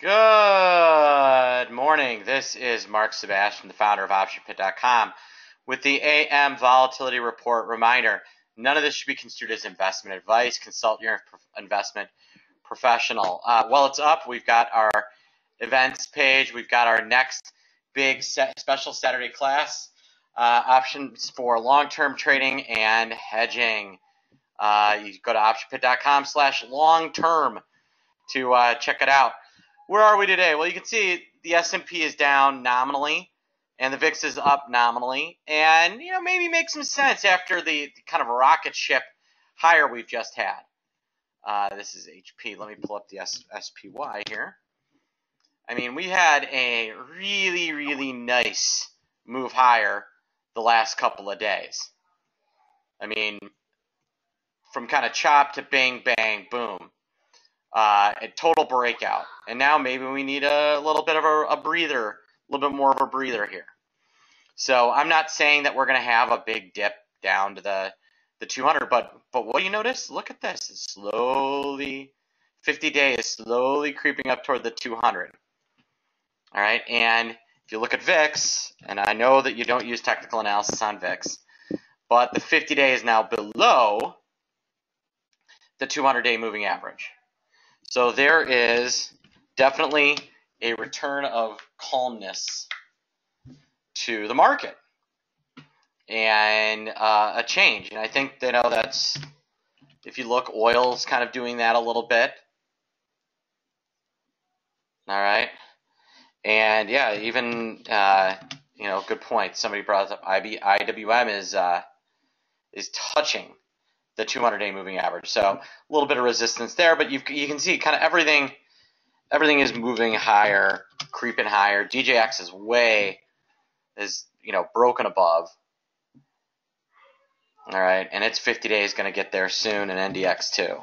Good morning. This is Mark Sebastian, the founder of OptionPit.com, with the AM Volatility Report reminder. None of this should be construed as investment advice. Consult your investment professional. Uh, while it's up, we've got our events page. We've got our next big special Saturday class uh, options for long-term trading and hedging. Uh, you go to optionpit.com slash long-term to uh, check it out. Where are we today? Well, you can see the S&P is down nominally, and the VIX is up nominally, and you know maybe make some sense after the, the kind of rocket ship higher we've just had. Uh, this is HP. Let me pull up the S- SPY here. I mean, we had a really, really nice move higher the last couple of days. I mean, from kind of chop to bang, bang, boom uh, a total breakout. And now maybe we need a little bit of a, a breather, a little bit more of a breather here. So I'm not saying that we're going to have a big dip down to the the 200, but but what do you notice? Look at this. It's slowly 50 days slowly creeping up toward the 200. All right, and if you look at VIX, and I know that you don't use technical analysis on VIX, but the 50 day is now below the 200 day moving average. So there is definitely a return of calmness to the market and uh, a change. And I think you know that's if you look, oil's kind of doing that a little bit. All right, and yeah, even uh, you know, good point. Somebody brought up IB, IWM is uh, is touching the 200 day moving average. So a little bit of resistance there, but you you can see kind of everything everything is moving higher, creeping higher. DJX is way is you know broken above. All right, and it's 50 days going to get there soon, and NDX too.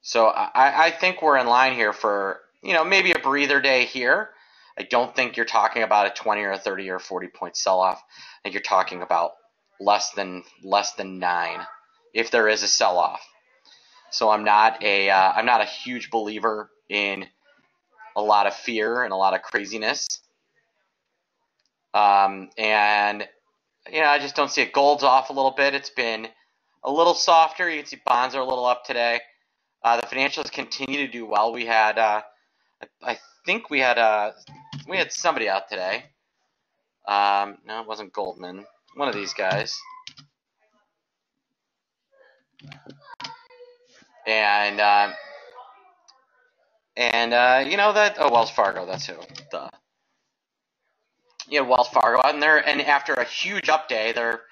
So I, I think we're in line here for you know maybe a breather day here. I don't think you're talking about a 20 or a 30 or 40 point sell off. I think you're talking about less than less than nine if there is a sell off. So I'm not a am uh, not a huge believer in a lot of fear and a lot of craziness. Um, and you know, I just don't see it. Gold's off a little bit. It's been a little softer. You can see bonds are a little up today. Uh, the financials continue to do well. We had, uh, I think we had uh, we had somebody out today. Um, no, it wasn't Goldman. One of these guys. And uh, and uh, you know that oh Wells Fargo, that's who. Know Wells Fargo, and they're and after a huge update, they're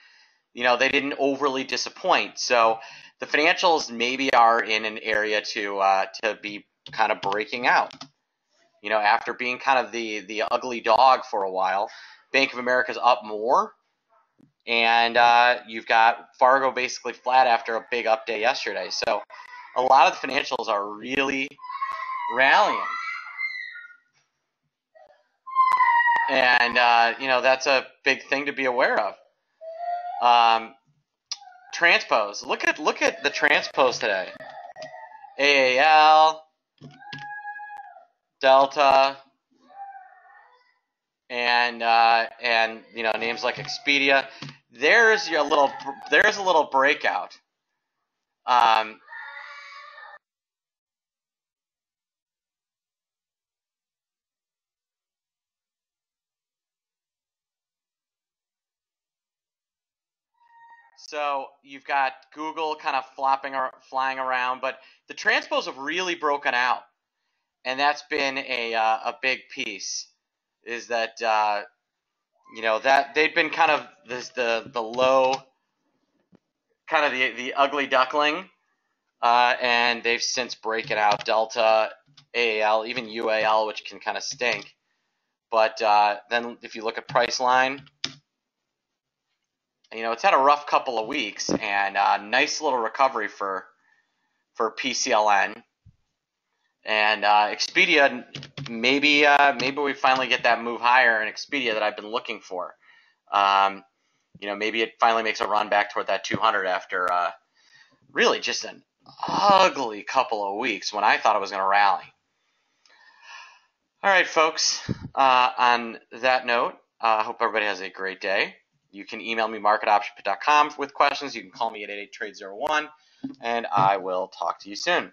you know they didn't overly disappoint. So the financials maybe are in an area to uh, to be kind of breaking out you know, after being kind of the the ugly dog for a while, Bank of America's up more, and uh, you've got Fargo basically flat after a big update yesterday. So a lot of the financials are really rallying. And uh, you know that's a big thing to be aware of. Um, transports. Look at look at the transports today. AAL, Delta, and uh, and you know names like Expedia. There's a little there's a little breakout. Um, So you've got Google kind of flopping or flying around, but the transports have really broken out and that's been a uh, a big piece. Is that uh, you know that they've been kind of this, the the low, kind of the the ugly duckling, uh, and they've since breaking out Delta, AAL, even UAL, which can kind of stink. But uh, then if you look at Priceline, you know it's had a rough couple of weeks, and uh, nice little recovery for for PCLN and uh, Expedia, maybe uh, maybe we finally get that move higher in Expedia that I've been looking for. Um, you know, maybe it finally makes a run back toward that 200 after uh, really just an ugly couple of weeks when I thought it was going to rally. All right, folks. Uh, on that note, I uh, hope everybody has a great day. You can email me, marketoptionpit.com, with questions. You can call me at 88 trade 01 and I will talk to you soon.